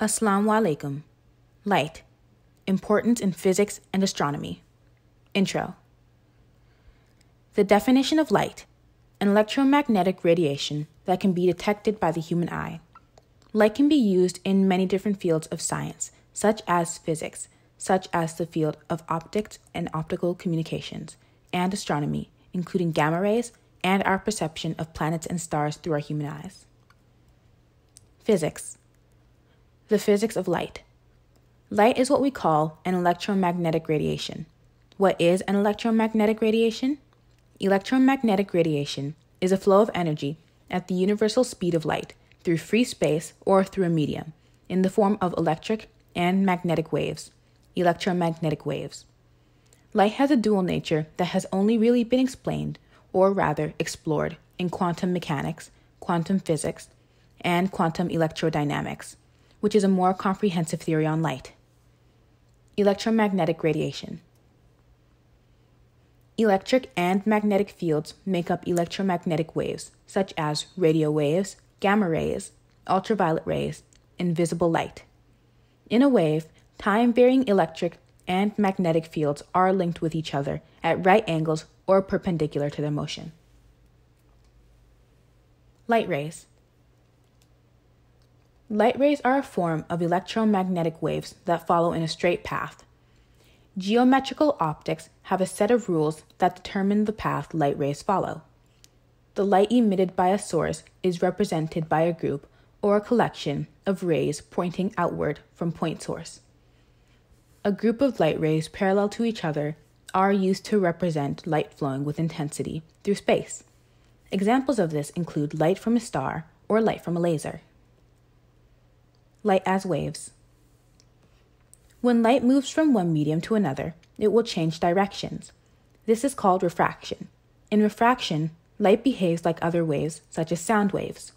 Assalamu alaikum. Light. Importance in physics and astronomy. Intro. The definition of light an electromagnetic radiation that can be detected by the human eye. Light can be used in many different fields of science, such as physics, such as the field of optics and optical communications, and astronomy, including gamma rays and our perception of planets and stars through our human eyes. Physics The physics of light. Light is what we call an electromagnetic radiation. What is an electromagnetic radiation? Electromagnetic radiation is a flow of energy at the universal speed of light through free space or through a medium in the form of electric and magnetic waves, electromagnetic waves. Light has a dual nature that has only really been explained, or rather explored, in quantum mechanics, quantum physics, and quantum electrodynamics, which is a more comprehensive theory on light. Electromagnetic radiation. Electric and magnetic fields make up electromagnetic waves, such as radio waves, gamma rays, ultraviolet rays, and visible light. In a wave, time varying electric and magnetic fields are linked with each other at right angles or perpendicular to their motion. Light rays. Light rays are a form of electromagnetic waves that follow in a straight path. Geometrical optics have a set of rules that determine the path light rays follow. The light emitted by a source is represented by a group or a collection of rays pointing outward from point source. A group of light rays parallel to each other are used to represent light flowing with intensity through space. Examples of this include light from a star or light from a laser light as waves. When light moves from one medium to another, it will change directions. This is called refraction. In refraction, light behaves like other waves, such as sound waves.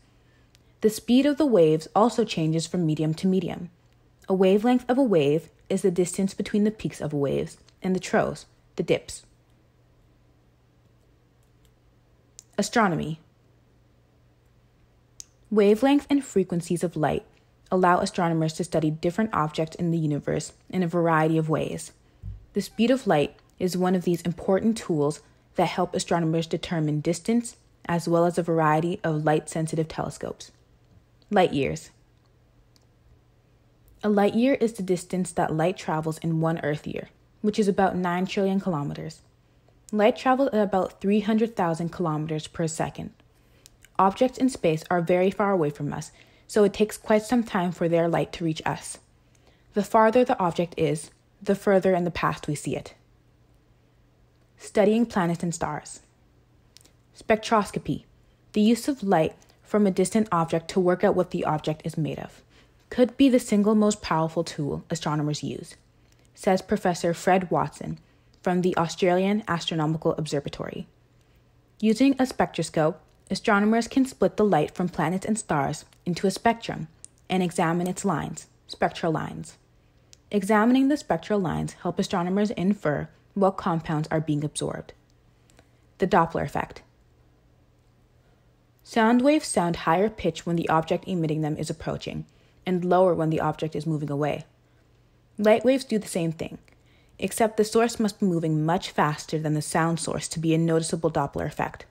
The speed of the waves also changes from medium to medium. A wavelength of a wave is the distance between the peaks of waves and the troughs, the dips. Astronomy Wavelength and frequencies of light allow astronomers to study different objects in the universe in a variety of ways. The speed of light is one of these important tools that help astronomers determine distance as well as a variety of light sensitive telescopes. Light years. A light year is the distance that light travels in one Earth year, which is about 9 trillion kilometers. Light travels at about 300,000 kilometers per second. Objects in space are very far away from us, so it takes quite some time for their light to reach us. The farther the object is, the further in the past we see it. Studying planets and stars. Spectroscopy, the use of light from a distant object to work out what the object is made of, could be the single most powerful tool astronomers use, says Professor Fred Watson from the Australian Astronomical Observatory. Using a spectroscope, astronomers can split the light from planets and stars into a spectrum and examine its lines, spectral lines. Examining the spectral lines help astronomers infer what compounds are being absorbed. The Doppler effect. Sound waves sound higher pitch when the object emitting them is approaching, and lower when the object is moving away. Light waves do the same thing, except the source must be moving much faster than the sound source to be a noticeable Doppler effect.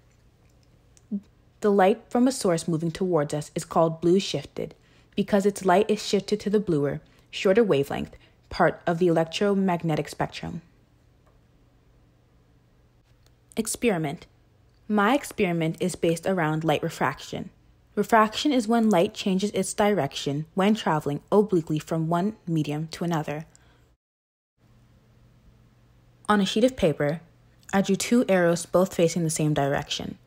The light from a source moving towards us is called blue shifted because its light is shifted to the bluer, shorter wavelength part of the electromagnetic spectrum. Experiment. My experiment is based around light refraction. Refraction is when light changes its direction when traveling obliquely from one medium to another. On a sheet of paper, I drew two arrows both facing the same direction.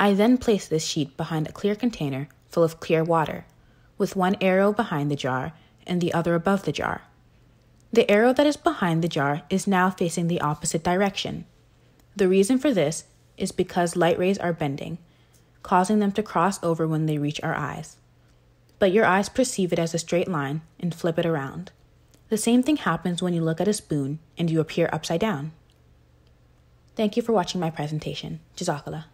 I then place this sheet behind a clear container full of clear water, with one arrow behind the jar and the other above the jar. The arrow that is behind the jar is now facing the opposite direction. The reason for this is because light rays are bending, causing them to cross over when they reach our eyes. But your eyes perceive it as a straight line and flip it around. The same thing happens when you look at a spoon and you appear upside down. Thank you for watching my presentation. Jazakallah.